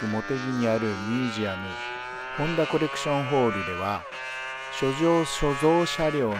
区茂木にあるミュージアムホンダコレクションホールでは所蔵所蔵車両の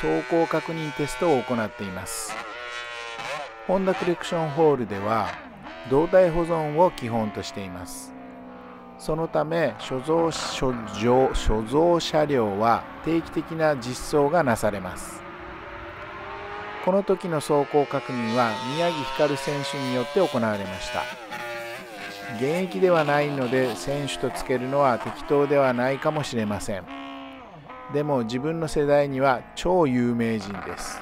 走行確認テストを行っています。ホンダコレクションホールでは動態保存を基本としています。そのため所蔵所蔵所蔵車両は定期的な実装がなされます。この時の走行確認は宮城光選手によって行われました。現役ではないので選手とつけるのは適当ではないかもしれません。でも自分の世代には超有名人です。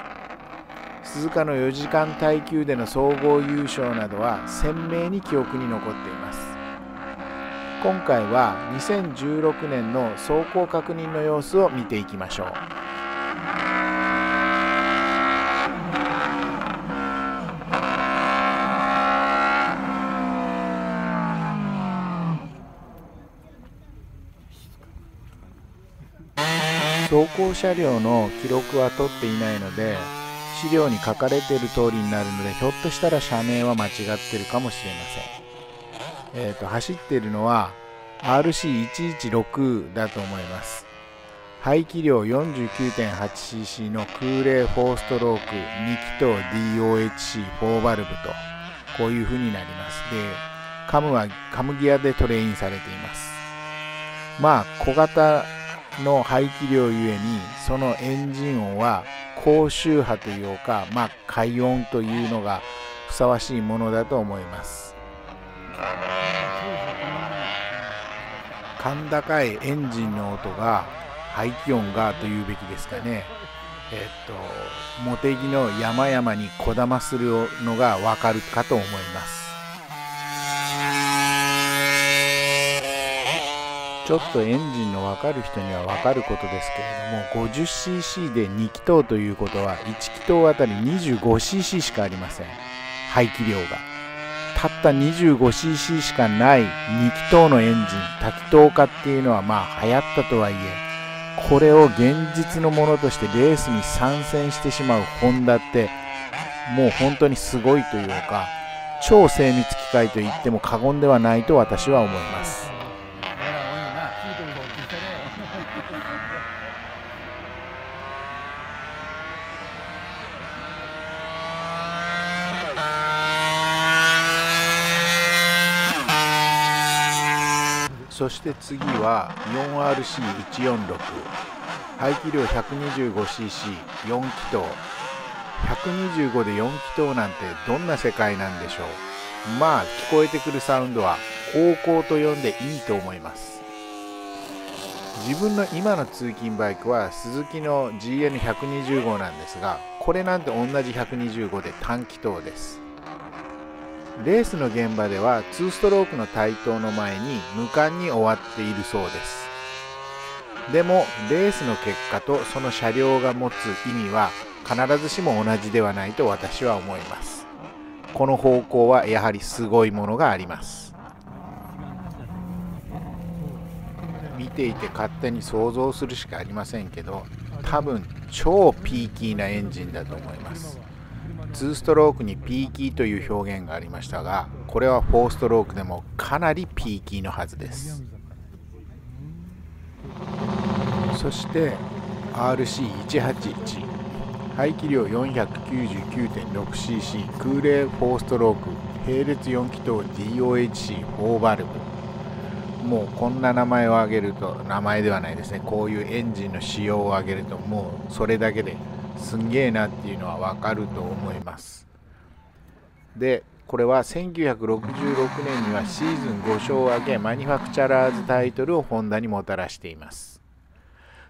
鈴鹿の4時間耐久での総合優勝などは鮮明に記憶に残っています。今回は2016年の走行確認の様子を見ていきましょう。走行車両の記録は取っていないので資料に書かれている通りになるのでひょっとしたら社名は間違ってるかもしれません、えーと、走っているのは RC116 だと思います。排気量 49.8cc の空冷4ストローク2気筒 DOHC4 バルブとこういう風になります。でカムはカムギアでトレインされています。まあ小型の排気量ゆえにそのエンジン音は高周波というか、まあ、快音というのがふさわしいものだと思います。甲高いエンジンの音が排気音がというべきですかね。えっと茂木の山々にこだまするのがわかるかと思います。ちょっとエンジンの分かる人には分かることですけれども 50cc で2気筒ということは1気筒あたり 25cc しかありません。排気量が。たった 25cc しかない2気筒のエンジン多気筒化っていうのはまあ流行ったとはいえこれを現実のものとしてレースに参戦してしまうホンダってもう本当にすごいというか超精密機械と言っても過言ではないと私は思います。そして次は 4RC146 排気量 125cc4 気筒。125で4気筒なんてどんな世界なんでしょう？まあ聞こえてくるサウンドは高校と呼んでいいと思います。自分の今の通勤バイクはスズキの GN120 なんですがこれなんて同じ125で単気筒です。レースの現場では2ストロークの対等の前に無冠に終わっているそうです。でもレースの結果とその車両が持つ意味は必ずしも同じではないと私は思います。この方向はやはりすごいものがあります。見ていて勝手に想像するしかありませんけど多分超ピーキーなエンジンだと思います。2ストロークにピーキーという表現がありましたがこれは4ストロークでもかなりピーキーのはずです。そして RC181 排気量 499.6cc 空冷4ストローク並列4気筒 DOHC4 バルブ。もうこんな名前を挙げると名前ではないですね。こういうエンジンの仕様を挙げるともうそれだけですんげえなっていうのはわかると思います。でこれは1966年にはシーズン5勝を挙げマニファクチャラーズタイトルをホンダにもたらしています。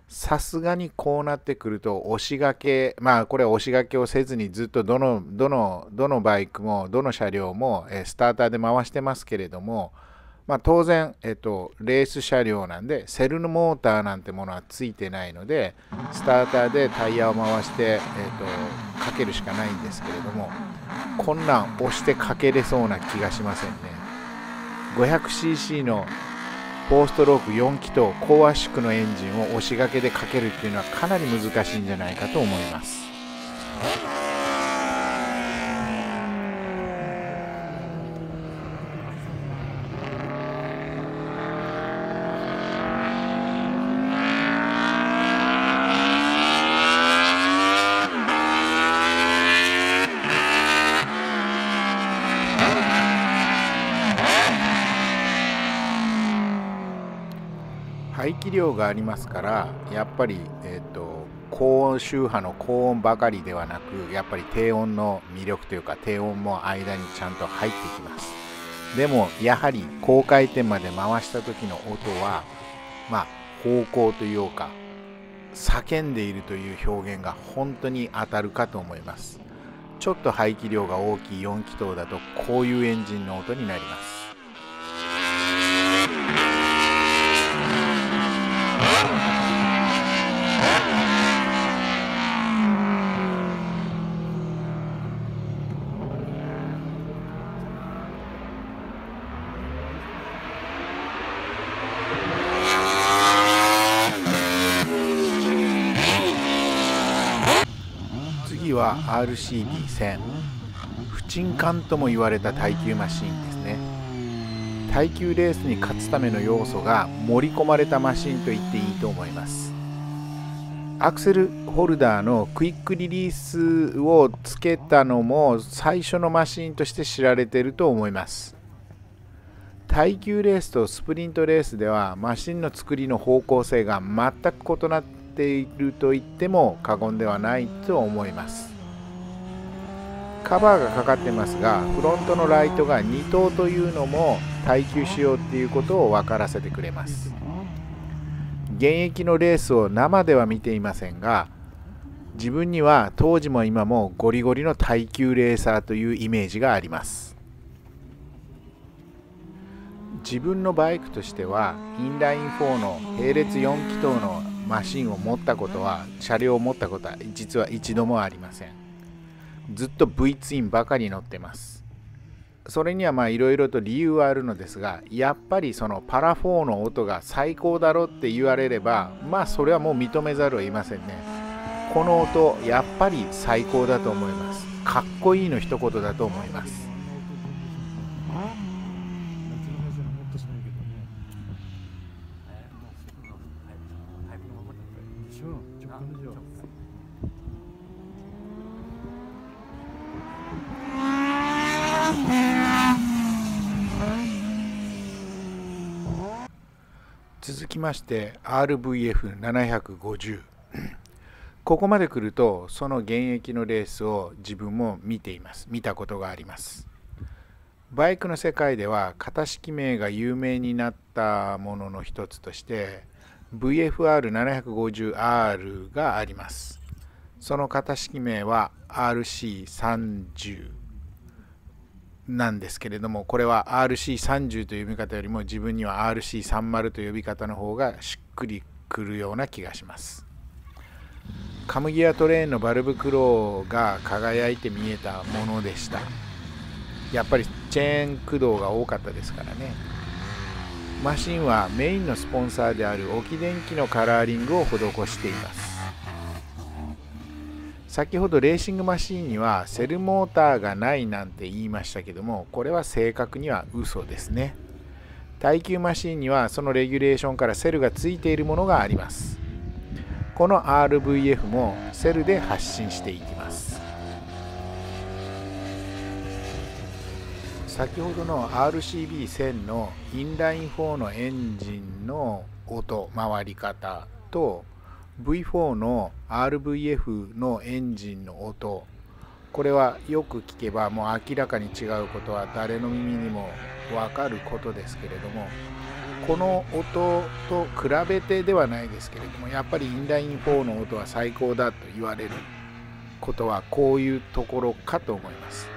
さすがにこうなってくると押しがけまあこれ押しがけをせずにずっとどのどのどのバイクもどの車両もスターターで回してますけれどもまあ、当然、えっと、レース車両なんでセルのモーターなんてものはついてないのでスターターでタイヤを回して、えっと、かけるしかないんですけれどもこんなん押してかけれそうな気がしませんね 500cc の4ストローク4気筒高圧縮のエンジンを押しがけでかけるっていうのはかなり難しいんじゃないかと思います。排気量がありますからやっぱり、えーと、高音周波の高音ばかりではなくやっぱり低音の魅力というか低音も間にちゃんと入ってきます。でもやはり高回転まで回した時の音はまあ方向というか叫んでいるという表現が本当に当たるかと思います。ちょっと排気量が大きい4気筒だとこういうエンジンの音になります。RCB1000 不沈艦とも言われた耐久マシンですね。耐久レースに勝つための要素が盛り込まれたマシンと言っていいと思います。アクセルホルダーのクイックリリースをつけたのも最初のマシンとして知られていると思います。耐久レースとスプリントレースではマシンの作りの方向性が全く異なっていると言っても過言ではないと思います。カバーがかかってますがフロントのライトが2灯というのも耐久仕様っていうことを分からせてくれます。現役のレースを生では見ていませんが自分には当時も今もゴリゴリの耐久レーサーというイメージがあります。自分のバイクとしてはインライン4の並列4気筒のマシンを持ったことは車両を持ったことは実は一度もありません。ずっと V ツインばかり乗ってます。それにはまあいろいろと理由はあるのですがやっぱりそのパラ4の音が最高だろって言われればまあそれはもう認めざるを得ませんね。この音やっぱり最高だと思います。かっこいいの一言だと思います。まして RVF750 ここまで来るとその現役のレースを自分も見ています。見たことがあります。バイクの世界では型式名が有名になったものの一つとして VFR750R があります。その型式名は RC30 なんですけれどもこれは RC30 という呼び方よりも自分には RC30 という呼び方の方がしっくりくるような気がします。カムギアトレーンのバルブクローが輝いて見えたものでした。やっぱりチェーン駆動が多かったですからね。マシンはメインのスポンサーである沖電機のカラーリングを施しています。先ほどレーシングマシーンにはセルモーターがないなんて言いましたけどもこれは正確には嘘ですね。耐久マシーンにはそのレギュレーションからセルがついているものがあります。この RVF もセルで発信していきます。先ほどの RCB1000 のインライン4のエンジンの音回り方と V4 の RVF のエンジンの音。これはよく聞けばもう明らかに違うことは誰の耳にも分かることですけれどもこの音と比べてではないですけれどもやっぱりインライン4の音は最高だと言われる。ことはこういうところかと思います。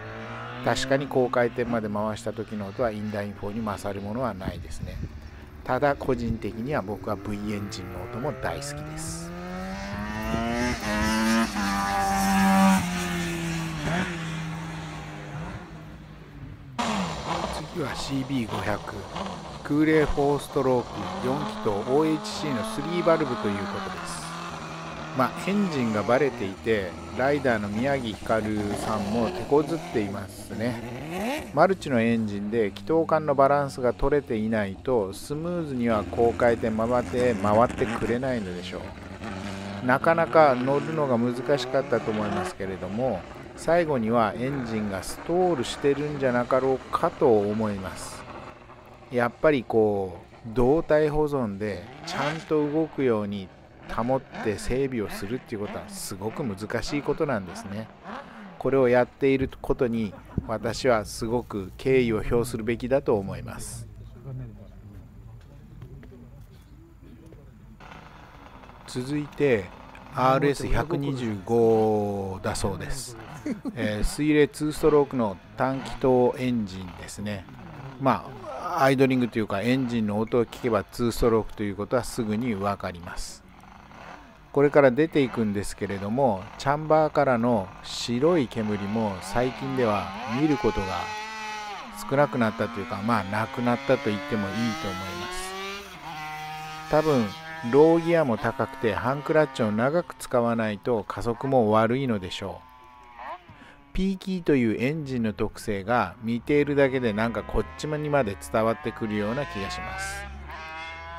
確かに高回転まで回した時の音はインライン4に勝るものはないですね。ただ個人的には僕は V エンジンの音も大好きです。次は CB500 空冷4ストローク4気筒 OHC の3バルブということです。まあエンジンがバレていてライダーの宮城光さんも手こずっていますね。マルチのエンジンで気筒間のバランスが取れていないとスムーズには高回転回って回ってくれないのでしょう。なかなか乗るのが難しかったと思いますけれども最後にはエンジンがストールしてるんじゃなかろうかと思います。やっぱりこう動態保存でちゃんと動くように保って整備をするっていうことはすごく難しいことなんですね。これをやっていることに私はすごく敬意を表するべきだと思います。続いて RS125 だそうです、えー、水冷2ストロークの短気筒エンジンですねまあアイドリングというかエンジンの音を聞けば2ストロークということはすぐに分かりますこれから出ていくんですけれどもチャンバーからの白い煙も最近では見ることが少なくなったというかまあなくなったと言ってもいいと思います。多分ローギアも高くてハンクラッチを長く使わないと加速も悪いのでしょう。P キーというエンジンの特性が見ているだけでなんかこっちにまで伝わってくるような気がします。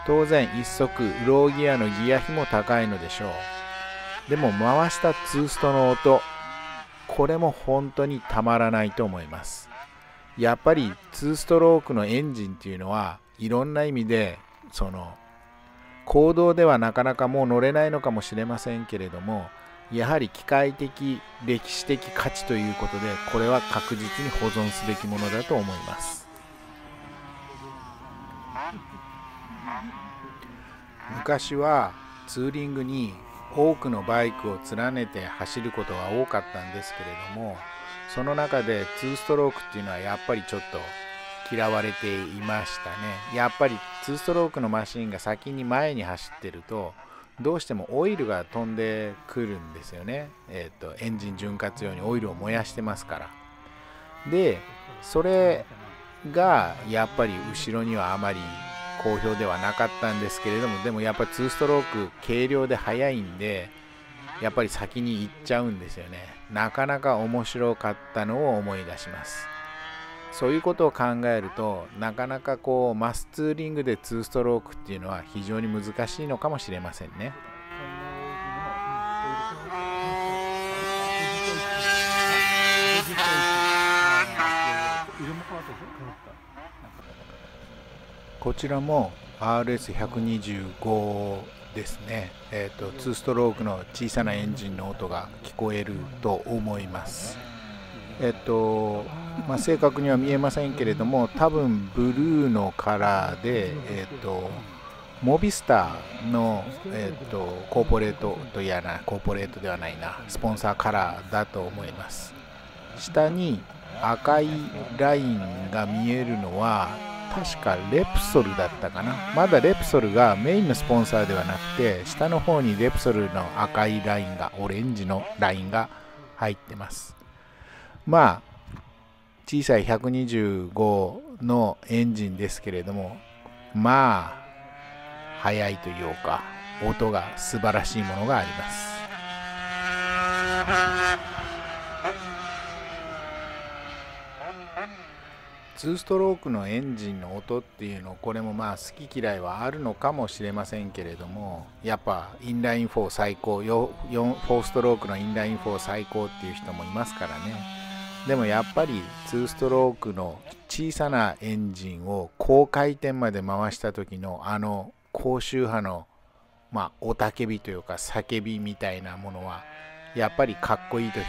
当然一足ローギアのギア比も高いのでしょう。でも回したツーストの音これも本当にたまらないと思います。やっぱり2ストロークのエンジンっていうのはいろんな意味でその行動ではなかなかもう乗れないのかもしれませんけれどもやはり機械的歴史的価値ということでこれは確実に保存すべきものだと思います。昔はツーリングに多くのバイクを連ねて走ることが多かったんですけれどもその中で2ストロークっていうのはやっぱりちょっと嫌われていましたね。やっぱり2ストロークのマシンが先に前に走ってるとどうしてもオイルが飛んでくるんですよね、えーと、エンジン潤滑用にオイルを燃やしてますから。でそれがやっぱり後ろにはあまり好評ではなかったんですけれどもでもやっぱり2ストローク軽量で速いんでやっぱり先に行っちゃうんですよね。なかなか面白かったのを思い出します。そういうことを考えるとなかなかこうマスツーリングで2ストロークっていうのは非常に難しいのかもしれませんね。こちらも RS125 ですね、えーと、2ストロークの小さなエンジンの音が聞こえると思います。えっとまあ、正確には見えませんけれども多分ブルーのカラーで、えっと、モビスターの、えっと、コーポレートとやなコーポレートではないなスポンサーカラーだと思います下に赤いラインが見えるのは確かレプソルだったかな。まだレプソルがメインのスポンサーではなくて下の方にレプソルの赤いラインがオレンジのラインが入ってます。まあ小さい125のエンジンですけれどもまあ速いというか音が素晴らしいものがあります。2ストロークのエンジンの音っていうのこれもまあ好き嫌いはあるのかもしれませんけれどもやっぱインライン4最高 4, 4ストロークのインライン4最高っていう人もいますからねでもやっぱり2ストロークの小さなエンジンを高回転まで回した時のあの高周波のまあ雄たけびというか叫びみたいなものはやっぱりかっこいいと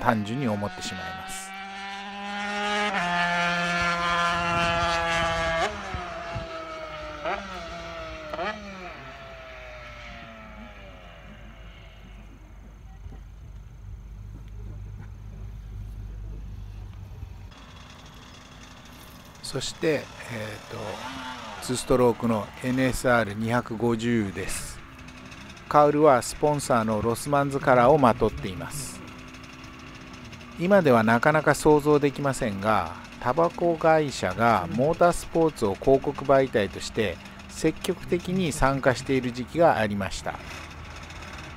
単純に思ってしまいます。そして、えーと、2ストロークの NSR250 です。カウルはスポンサーのロスマンズカラーをまとっています。今ではなかなか想像できませんがタバコ会社がモータースポーツを広告媒体として積極的に参加している時期がありました。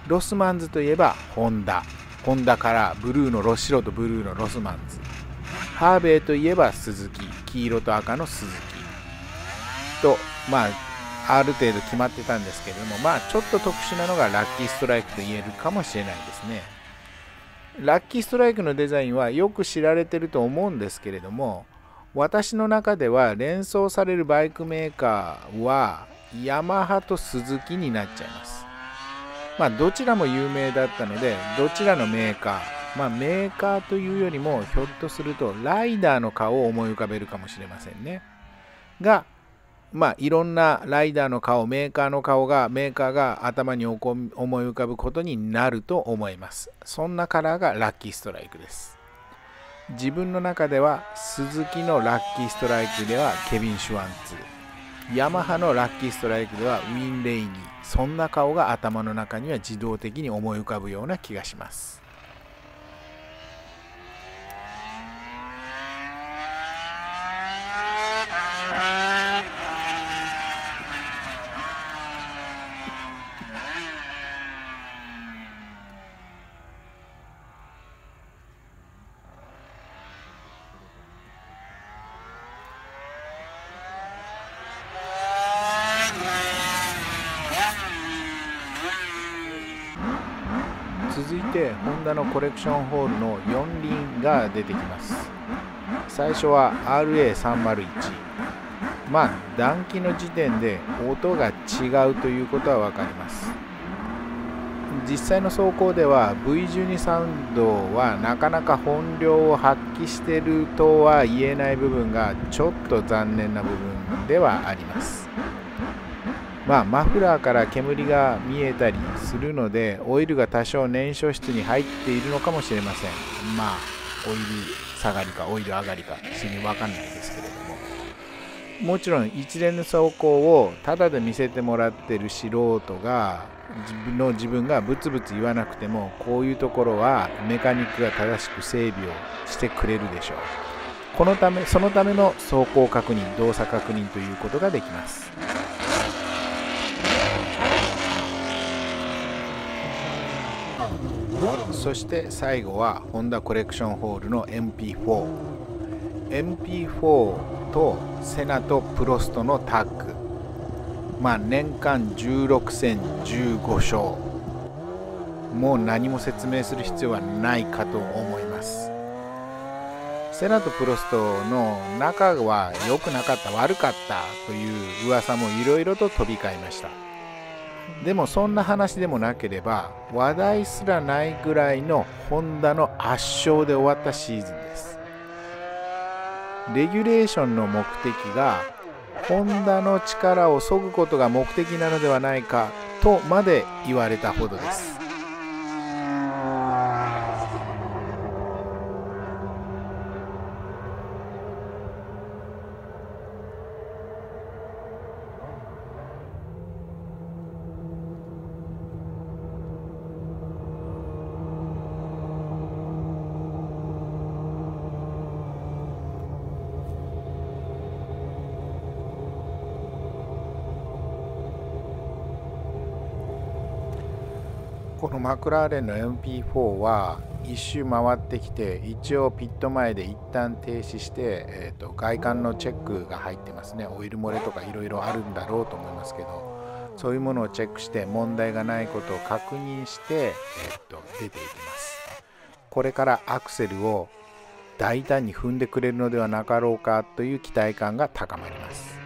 ロスマンズといえばホンダ。ホンダからブルーのロ白とブルーのロスマンズ。ハーベイといえばスズキ黄色と赤のスズキとまあある程度決まってたんですけれどもまあちょっと特殊なのがラッキーストライクと言えるかもしれないですね。ラッキーストライクのデザインはよく知られてると思うんですけれども私の中では連想されるバイクメーカーはヤマハとスズキになっちゃいます。まあどちらも有名だったのでどちらのメーカーまあメーカーというよりもひょっとするとライダーの顔を思い浮かべるかもしれませんね。がまあいろんなライダーの顔メーカーの顔がメーカーが頭に思い浮かぶことになると思います。そんなカラーがラッキーストライクです。自分の中では鈴木のラッキーストライクではケビン・シュワンツヤマハのラッキーストライクではウィン・レイニー。そんな顔が頭の中には自動的に思い浮かぶような気がします。続いてホンダのコレクションホールの4輪が出てきます。最初は RA301 まあ暖気の時点で音が違うということは分かります。実際の走行では V12 サウンドはなかなか本領を発揮してるとは言えない部分がちょっと残念な部分ではあります。まあ、マフラーから煙が見えたりするのでオイルが多少燃焼室に入っているのかもしれません。まあオイル下がりかオイル上がりか死に分かんないですけれども。もちろん一連の走行をただで見せてもらってる素人が自分の自分がブツブツ言わなくてもこういうところはメカニックが正しく整備をしてくれるでしょう。このためそのための走行確認動作確認ということができます。そして最後はホンダコレクションホールの MP4 MP4 とセナとプロストのタッグ。まあ年間16戦15勝。もう何も説明する必要はないかと思います。セナとプロストの仲は良くなかった悪かったという噂もいろいろと飛び交いました。でもそんな話でもなければ話題すらないぐらいのホンダの圧勝で終わったシーズンです。レギュレーションの目的がホンダの力を削ぐことが目的なのではないかとまで言われたほどです。のマクラーレンの MP4 は一周回ってきて一応ピット前で一旦停止して、えーと、外観のチェックが入ってますね。オイル漏れとかいろいろあるんだろうと思いますけどそういうものをチェックして問題がないことを確認して、えーと、と出ていきます。これからアクセルを大胆に踏んでくれるのではなかろうかという期待感が高まります。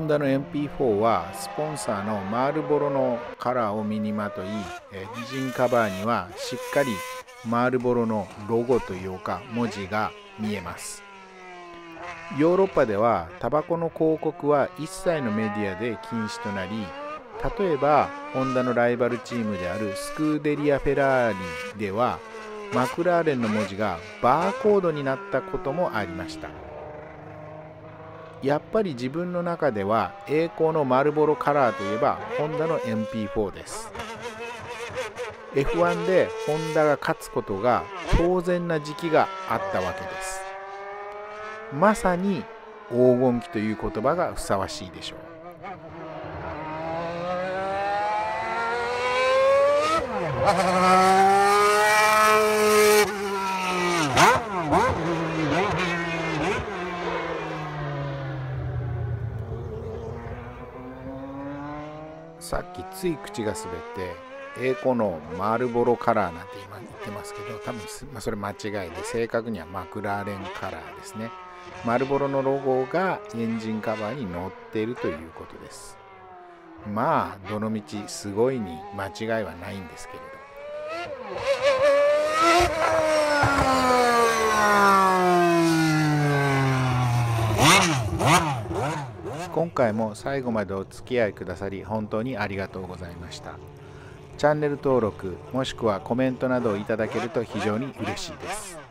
ンダの MP4 はスポンサーのマールボロのカラーを身にまといエンジンカバーにはしっかりマールボロのロゴというか文字が見えます。ヨーロッパではタバコの広告は一切のメディアで禁止となり例えばホンダのライバルチームであるスクーデリア・フェラーリではマクラーレンの文字がバーコードになったこともありました。やっぱり自分の中では栄光のマルボロカラーといえばホンダの MP4 です。F1 でホンダが勝つことが当然な時期があったわけです。まさに黄金期という言葉がふさわしいでしょう。あ あさっきつい口が滑って栄光のマルボロカラーなんて今言ってますけど多分、まあ、それ間違いで正確にはマクラーレンカラーですね。マルボロのロゴがエンジンカバーに載っているということです。まあどのみちすごいに間違いはないんですけれど。今回も最後までお付き合いくださり本当にありがとうございました。チャンネル登録もしくはコメントなどをいただけると非常に嬉しいです。